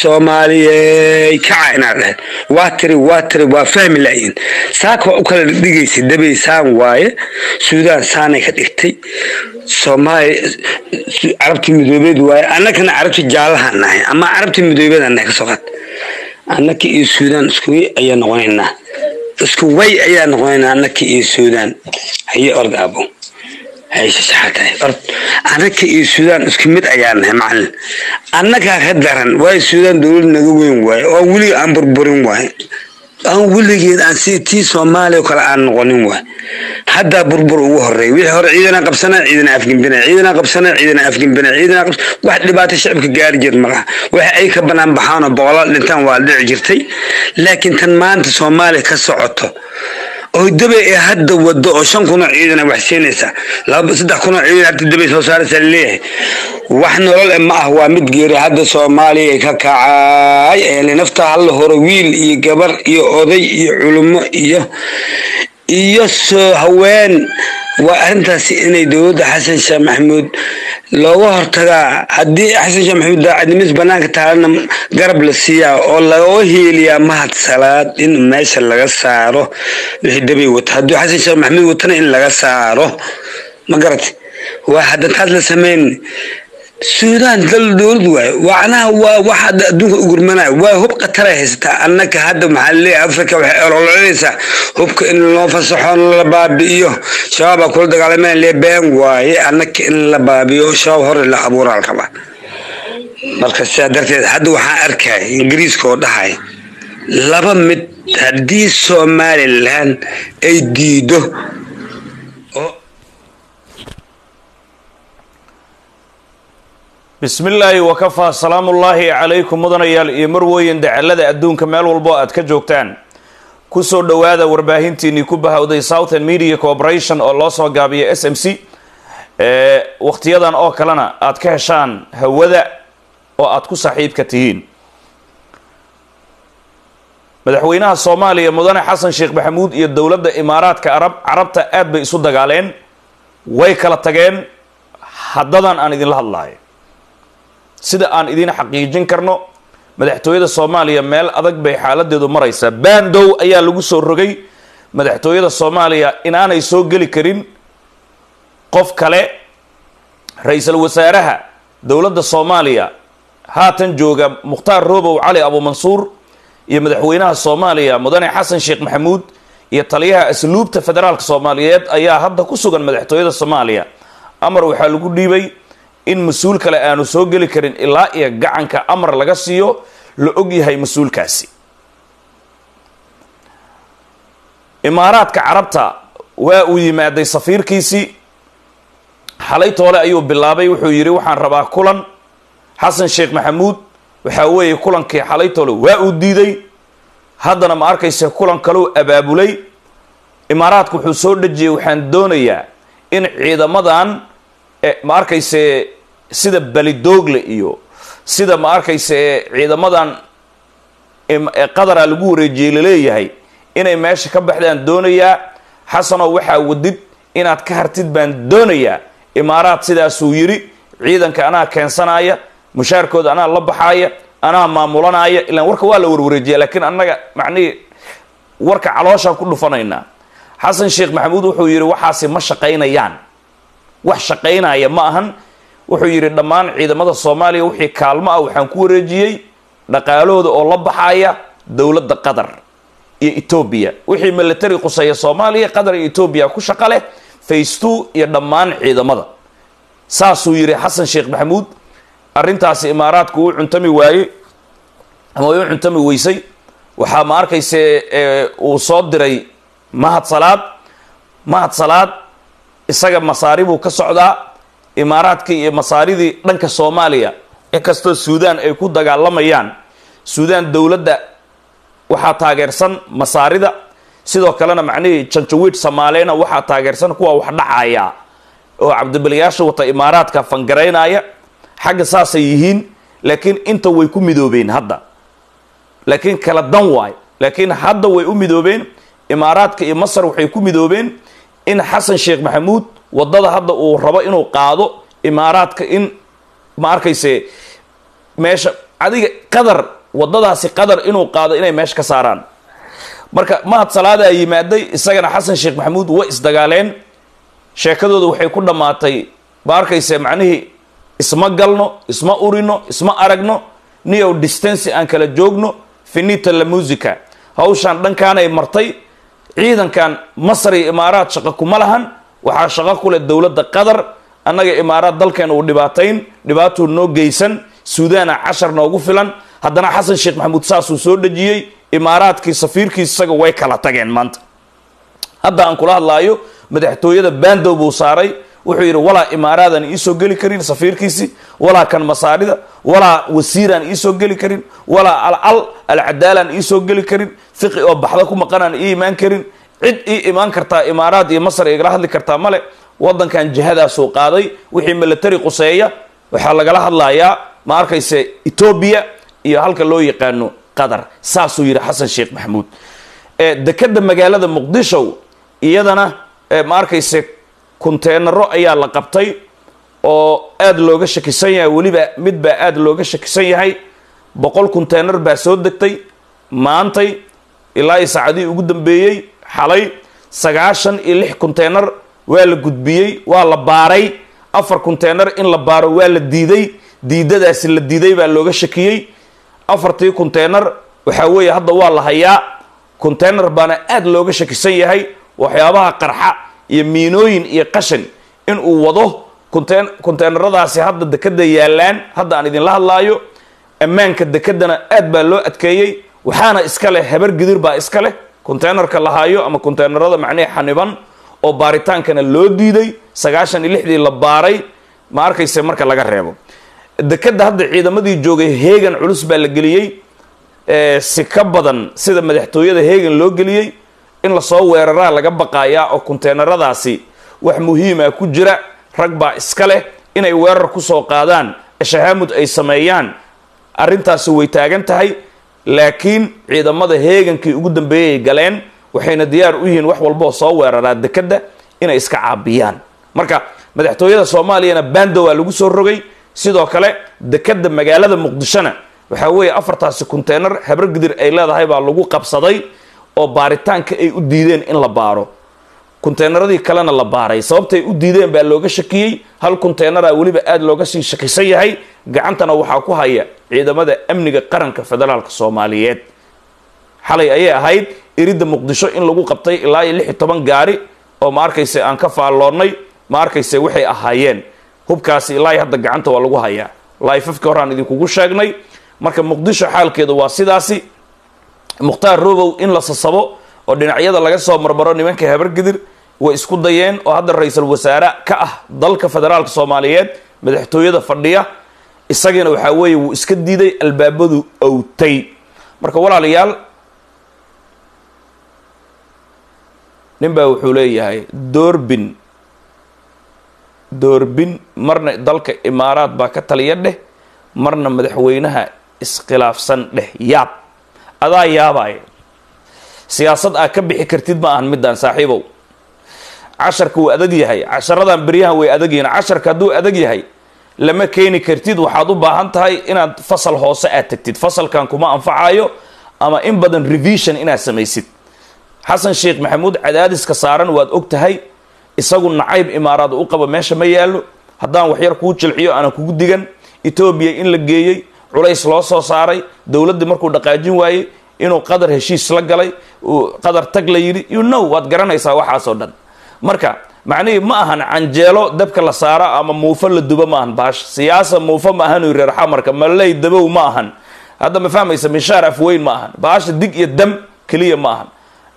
soomaaliyey kaca inaad dhahayd waa tiri waa tiri waa fahmi la'yiin saaka waa u kala dhigaysa dabay saan waaye suudaan saanay ka dhigtay soomaaliya carabtii midoobeed waaye annakana carabtii jaallahaan nahay ama carabtii midoobeedaan nahay ka soo qaad annaka iyo suudaan isku way ayaa noqonaynaa isku way ayaa noqonaynaa annaka iyo suudaan haye orda annaka iyo suudaan isku mid ayaa nahay macalin. Annagaa ka daran waayo suudaan dowlad naga weyn waaye oo weliga aan burburin waaye. Aan weligeed aan si tii soomaaliya oo kale aan noqonin waay haddaa burbur ugu horeey wixii hore ciidana qabsana ciidana afgembina ciidana qabsana ciidana afgembina ciidana qabs wax dhibaato shacabka gaari jir malaha waxa ay ka banaan baxaanoo boqolaal dhintaan waa dhici jirtay. Laakiin tan maanta soomaaliya ka socoto oo dabay ee hadda wado oo shan kunoo ciidana wax siinaysa saddex kunoo ciidan hadda dabay soo saaraysa la leeyahay wax nolol e ma ah waa mid geeri hadda soomaaliya ka kacay eele nafta halla hore wiil iyo gabar iyo oday iyo culummo iyo iyo haween waa arrintaasi inay dowladda xasan sheekh maxamuud looga hortagaa haddii xasan sheekh maxamuud daacadnimis banaanka taalana garab la siiyaa oo loo hiiliyaa mahad salaad in meesha laga saaro. Wixii dabay wata haddii xasan sheekh maxamuud watana in laga saaro. Ma garati waa hadda taas la samayn suudaan dal dowlad waaye wacnaha waa wax hadda adduunka u gurmanaya waa hub khatara haysataa annaka hadda maxaa la leeyahay africa waxay olololinaysaa hubka in loo fasaxo la baabi'iyo. Shabaabaa kula dagaalameen lee been waaye annaka in la baabi'iyo. Shabaab hore la abuuraa la marka sidaa darteed hadda waxaan arkaya ingiriiska oo dhahay laba mid haddii somalilan ay diido bismi illaahi wakafaa salaamullaahi calaykum mudanayaal iyo marweyn dacalada adduunka meel walbo aad ka joogtaan. Kusoo dhowaada warbaahintiinii ku bahowday southern media corporation oo loo soo gaabiyo s m c wakhtiyadan oo kalena aad ka heshaan hawada oo aad ku saaxiibka tihiin. Madaxweynaha soomaaliya mudane xasan sheekh maxamuud iyo dowladda imaaraadka arab carabta aad bay isu dagaaleen. Way kala tageen. Haddadan aan idinla hadlaayo sida aan idiin xaqiijin karno madaxtooyada soomaaliya meel adag bay xaaladeedu maraysaa. Bandow ayaa lagu soo rogay madaxtooyada soomaaliya inaanay soo geli karin qof kale. Ra'iisul wasaaraha dowladda soomaaliya haatan jooga mukhtaar robow cali abuumansuur iyo madaxweynaha soomaaliya mudane xasan sheekh maxamuud iyo taliyaha asluubta federaalka soomaaliyeed ayaa hadda ku sugan madaxtooyada soomaaliya. Amar waxaa lagu dhiibay in mas'uul kale aanu soo geli karin ilaa iyo gacanka amar laga siiyo la og yahay mas'uulkaasi. Imaaraadka carabta waa uu yimaaday safiirkiisii xalay toole ayuu bilaabay wuxuu yidhi waxaan rabaa kulan. Xasan sheekh maxamuud waxaa weeye kulankii xalay toole waa uu diiday. Haddana ma arkayse kulan kaleu abaabulay. Imaaraadku wuxuu soo dhejiyey waxaan doonayaa in ciidamadan ma arkayse sida balidoogle iyo sida ma arkayse ciidamadan qadara lagu wareejiyey la leeyahay inay meesha ka baxdaan doonayaa. Xasanoo waxaa wadid inaad ka hartid baan doonayaa. Imaaraad sidaasuu yidhi ciidanka anaa keensanaya mushaarkooda anaa la baxaaya anaa maamulanaya ilaan warka waa la warwareejiya laakiin annaga macnihii warka calooshaan ku dhufanaynaa. Xasan sheekh maxamuud wuxuu yidhi waxaasi ma shaqaynayaan. Wax shaqaynaya ma ahan wuxuu yidhi dhammaan ciidamada soomaaliya wixii kaalmo ah waxaan ku wareejiyey dhaqaalahooda oo la baxaya dowladda qatar iyo etoobiya wixii military quseeya soomaaliya qatar iyo etoobiya ku shaqo leh two iyo dhammaan ciidamada. Saasuu yidhi xasan sheekh maxamuud arrintaasi imaaraadku u cuntami waayey ama u cuntami weysay. Waxaa ma arkayse uu soo diray mahad salaad mahad salaad isaga masaari buu ka socdaa imaaraadkii iyo masaaridii dhanka soomaaliya inkastoo suudaan ay ku dagaalamayaan suudaan dowladda waxaa taageersan masaarida sidoo kalena macnihii janjawiid soomaaliyana waxaa taageersan kuwa wax dhacaya oo cabdibaliyaasha wata imaaraadka fangaraynaya xagga saasay yihiin laakiin inta way ku midoobeen hadda. Laakiin kala dan waay laakiin hadda way u midoobeen imaaraadka iyo masar waxay ku midoobeen in xasan sheekh maxamuud waddada hadda uu rabo inuu qaado imaaraadka in ma arkayse meesha adiga qadar wadadaasi qadar inuu qaado inay meesha ka saaraan. Marka mahad salaadaa yimaaday isagana xasan sheekh maxamuud way isdagaaleen sheekadooda waxay ku dhammaatay ma arkayse macnihii isma galno isma urino isma aragno niyow distancy aan kala joogno finita la musica hawshaan dhankaanay martay ciidankan masar iyo imaaraad shaqo kuma lahan waxaa shaqo ku leh dowladda qatar annaga imaaraad dalkeena uu dhibaatayn dhibaatuu noo geysan suudaana cashar noogu filan haddana xasan sheekh maxamuud saasuu soo dhejiyey imaaraadkii safiirkiis isaga way kala tageen maanta hadda aan kula hadlaayo madaxtooyada bandow buu saaray wuxuu yidhi walaa imaaraadaan iisoo geli karin safiirkiisi walaa kan masaarida walaa wasiiraan iisoo geli karin walaa alcal alcadaalaan iisoo geli karin fiqi oo baxda ku maqanaan ii imaan karin cid ii imaan kartaa imaaraad iyo masar igala hadli kartaa male wadankan jihadaasuu qaaday wixii military quseeya waxaa lagala hadlayaa ma arkayse etoobiya iyo halka loo yaqaano qatar saasuu yidhi xasan sheekh maxamuud. Dekeda magaalada muqdisho iyadana ma arkayse kunteenaro ayaa la qabtay oo aada looga shakisan yahay weliba mid baa aada looga shakisan yahay boqol kunteenar baa soo degtay maantay ilaa iyo saacadihii ugu dambeeyey xalay sagaashan iyo lix kunteenar waa la gudbiyey waa la baaray. Afar kunteenar in la baaro waa la diiday. Diidadaasi la diiday baa looga shakiyey. Afartii kunteenar waxaa weeye hadda waa la hayaa. Kunteenar baana aada looga shakisan yahay waxyaabaha qarxa iyo miinooyin iyo qashin in uu wado. Kunteen kunteenaradaasi hadda dekeda yaalaan hadda aan idinla hadlaayo ammaanka dekedana aad baa loo adkeeyey waxaana iska leh habar gidir baa iska leh kunteenarka la haayo ama kunteenarada macnihi xaniban oo baaritaankana loo diiday sagaashan iyo lixdii la baaray ma arkayse marka laga reebo. Dekeda hadda ciidamadii joogay heegan culus baa la geliyey si ka badan sida madaxtooyada heegan loo geliyey in la soo weeraraa laga baqaayaa oo kunteenaradaasi wax muhiima ku jira rag baa iska leh inay weerar ku soo qaadaan shahaamud ay sameeyaan arrintaasi way taagan tahay laakiin ciidamada heegankii ugu dambeeyay galeen waxayna diyaar u yihiin wax walboo soo weeraraa dekeda inay iska caabiyaan. Marka madaxtooyada soomaaliyana bando waa lagu soo rogay. Sidoo kale dekeda magaalada muqdishona waxaa weeye afartaasi kunteenar habar gidir ay leedahay baa lagu qabsaday oo baaritaanka ay u diideen in la baaro. Kunteenaradii kalena la baaray. Sababtay u diideen baa looga shakiyey. Hal kunteenara weliba aada looga sii shakisan yahay. Gacantana waxaa ku haya ciidamada amniga qaranka federaalka soomaaliyeed. Xalay ayay ahayd iridda muqdisho in lagu qabtay ilaa iyo lix iyo toban gaari oo ma arkayse aan ka faalloonnay ma arkayse waxay ahaayeen. Hubkaasi ilaa iyo hadda gacanta waa lagu hayaa. Laifafka horaan idinkugu sheegnay. Marka muqdisho xaalkeeda waa sidaasi. Mukhtaar robow in la sasabo oo dhinacyada laga soo marmaro nimanka habargidir way isku dayeen oo hadda ra'iisul wasaare ka ah dalka federaalka soomaaliyeed madaxtooyada fadhiya isagiina waxaa weeye wuu iska diiday albaabadu owtay marka walaalayaal nin baa wuxuu leeyahay doorbin doorbin marna dalka imaaraad baa ka taliya dheh marna madaxweynaha iskhilaafsan dheh yaab. Adaa yaabaya siyaasad aa ka bixi kartid ma ahan midaan saaxiibow. Casharka wuu adag yahay casharadan beryahan way adag yihiin casharka hadduu adag yahay lama keeni kartid. Waxaad u baahan tahay inaad fasal hoose aad tagtid. Fasalkan kuma anfacayo ama in badan revision inaad samaysid. Xasan sheekh maxamuud cadaadiska saaran waad og tahay isagu nacayb imaaraad u qaba meesha ma yaallo. Haddaan waxyar kuu jilciyo aanan kugu digan. Etoobiya in la geeyey culays loo soo saaray. Dowladdii markuu dhaqaajin waayey inuu qadar heshiis la galay qadar tag la yidhi. You know waad garanaysaa waxaasoo dhan. Marka macnihii ma ahan canjeelo dabka la saara ama muufo la dubo ma ahan baash. Siyaasa muufo ma ahan reer xamarka maley dabow ma ahan. Hadda ma fahmaysa mishaar afweyn ma ahan. Baasha dig iyo dam keliya ma ahan.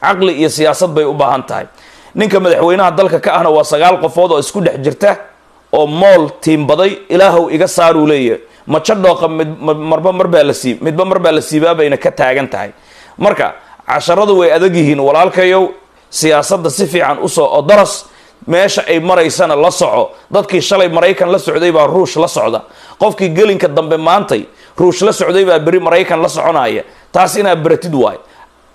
Caqli iyo siyaasad bay u baahan tahay. Ninka madaxweynaha dalka ka ahna waa sagaal qofood oo isku dhex jirta oo mool tiimbaday ilaahow iga saaruu leeyahay. Majo dhooqa mid marba marbaa la siib midba marbaa la siibaa bayna ka taagan tahay. Marka casharadu way adag yihiin walaalkayow siyaasadda si fiican u soo odoros meesha ay maraysana la soco. Dadkii shalay maraykan la socday baa ruush la socda. Qofkii gelinka dambe maantay ruush la socday baa beri maraykan la soconaya. Taas inaa beratid waay.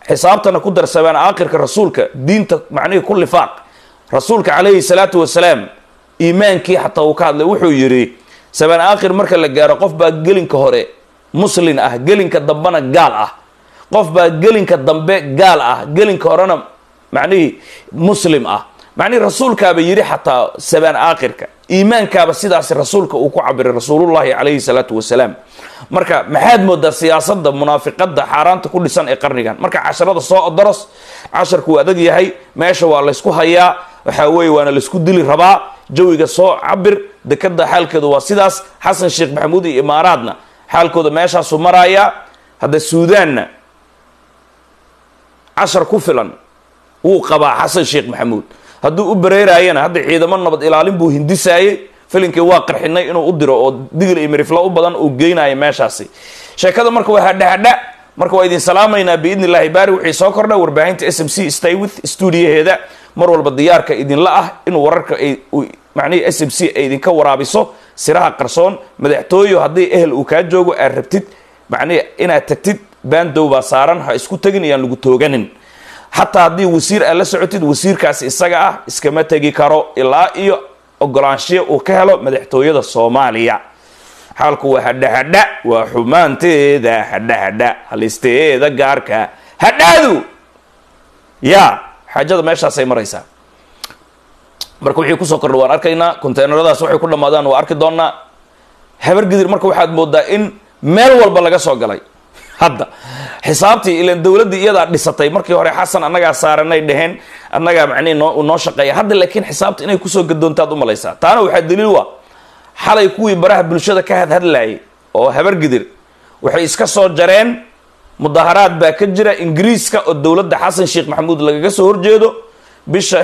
Xisaabtana ku darsameen aakhirka rasuulka diinta macnihii ku lifaaq rasuulka calayhi salaatu wasalaam iimaankii xataa uu ka hadlay wuxuu yidhi sabaan aakhir marka la gaaro qof baa gelinka hore muslin ah gelinka dambena gaal ah. Qof baa gelinka dambe gaal ah gelinka horena macnihii muslim ah macnihii rasuulkaaba yidhi xataa sabaan aakhirka. Iimaankaaba sidaas rasuulka uu ku cabiray rasuulullahi calayhi salaatu wasalaam. Marka maxaad moodaa siyaasadda munaafiqada xaaraanta ku dhisan ee qarnigan? Marka casharada soo odoros casharku uu adag yahay meesha waa laysku hayaa waxaa weeye waana laysku dili rabaa jawiga soo cabir dekada xaalkeedu waa sidaas xasan sheekh maxamuud iyo imaaraadna xaalkooda meeshaasuu marayaa. Hadda suudaanna cashar ku filan wuu qabaa xasan sheekh maxamuud hadduu u bareeraayana hadda ciidamo nabad ilaalin buu hindisaayey filinkii waa qarxinay inuu u diro oo digil iyo mirifla u badan uu geynayo meeshaasi. Sheekada marka waa hadhahadha marka waa idin salaamaynaa biidni illaahi baari wixii soo kordha warbaahinta s m c stay with stuudiyaheeda mar walba diyaarka idinla ah inuu wararka macnihii s m c ay idinka waraabiso siraha qarsoon madaxtooyo haddii ehel uu kaa joogo aad rabtid macnihi inaad tagtid baandow baa saaran ha isku tegin iyaan lagu tooganin xataa haddii wasiir aad la socotid wasiirkaasi isaga ah iskama tegi karo ilaa iyo ogolaanshiya uu ka helo madaxtooyada soomaaliya. Xaalku waa hadhahadha waa xumaanteeda hadhahadha halisteeda gaarka. Hadhaadu ya xaajada meeshaasay maraysaa. Marka wixii ku soo kordha waan arkaynaa conteyneradaas waxay ku dhammaadaan waa arki doonaa habargidir marka waxaad moodaa in meel walba laga soo galay. Hadda xisaabtii ilan dowladdii iyadaa dhisatay. Markii hore xasan annagaa saaranay dheheen annagaa macnihi noo shaqeeya hadda laakiin xisaabta inay ku soo gadoontaad u malaysaa taana waxaa daliil wa xalay kuwii baraha bulshada ka hadhadlayay oo habargidir waxay iska soo jareen. Mudaharaad baa ka jira ingiriiska oo dowladda xasan sheekh maxamuud lagaga soo horjeedo. Bisha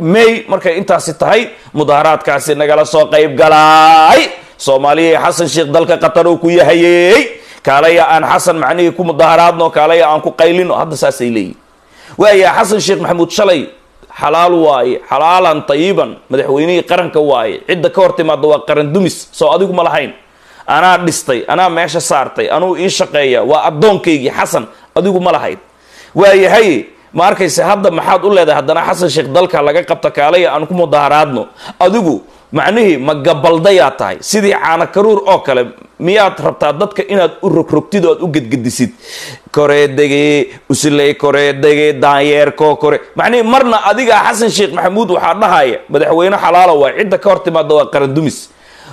may markay intaasi tahay mudaharaadkaasi nagala soo qayb galaay soomaaliya xasan sheekh dalka qatar uu ku yahayey kaalaya aan xasan macnihii ku mudaharaadno kaalaya aan ku qaylino hadda saasay leeyihiin waaya xasan sheekh maxamuud shalay xalaal waaye xalaalan tayiban madaxweynihii qaranka waaye cidda ka hor timaada waa qaran dumis soo adigu ma lahayn. Anaa dhistay anaa meesha saartay anuu ii shaqeeya waa addoonkaygii xasan adigu ma lahayn. Waayahay ma arkayse hadda maxaad u leedahay haddana xasan sheekh dalka laga qabta kaalaya aan ku mudaharaadno? Adigu macnihii ma gabaldayaa tahay. Sidii caana karuur oo kale miyaad rabtaa dadka inaad u rogrogtid oo aad u gedgedisid? Koreedege usiley koreedege daanyeerko kore. Macnihii marna adigaa xasan sheekh maxamuud waxaa dhahaya madaxweyne xalaalo waa cidda ka hor timaada waa qarandumis.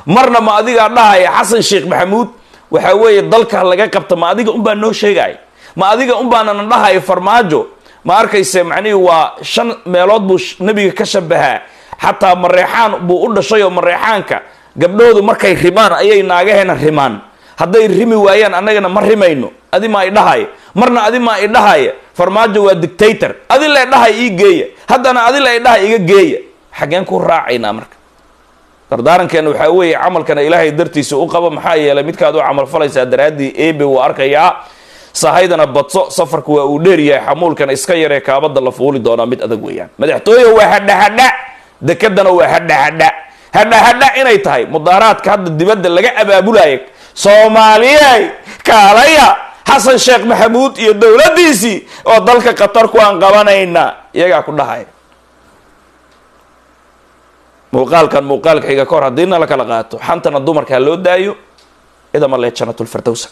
Marna ma adigaa dhahaya xasan sheekh maxamuud waxaa weeye dalka laga qabta ma adiga unbaa noo sheegaya ma adiga unbaanana dhahaya farmaajo? Ma arkayse macnihii waa shan meelood buu nebiga ka shabahaa xataa mareexaan buu u dhashay oo mareexaanka gabdhoodu markay rimaan ayay naagaheena rimaan. Hadday rimi waayaan annagana ma rimayno. Adi maa idhahaya marna adi idhahaya farmaajo waa dictator. Adi la idhahaya ii geeya. Haddana adi la idhahaya iga geeya. Xaggeen ku raacaynaa marka. Dardaarankeena waxaa weeye camalkana ilaahay dartiisa u qaba maxaa yeelay midkaad u camal falaysaa daraaddii ebe wuu arkayaa. Sahaydana badso safarka waa uu dheeryahay xamuulkana iska yaree kaabada la fuuli doonaa mid adag weeyaan. Madaxtooye waa hadhahadha dekadana waa hadhahadha hadhahadha inay tahay mudaaraadka hadda dibadda laga abaabulaya soomaaliyey kaalaya xasan sheekh maxamuud iyo dowladdiisii oo dalka qatar ku aan qabanayna iyagaa ku dhahaya muuqaalkan muuqaalka xiga ka hor haddiina la kala qaato xantana dumarkaa loo daayo idama lee janatulfirdowsa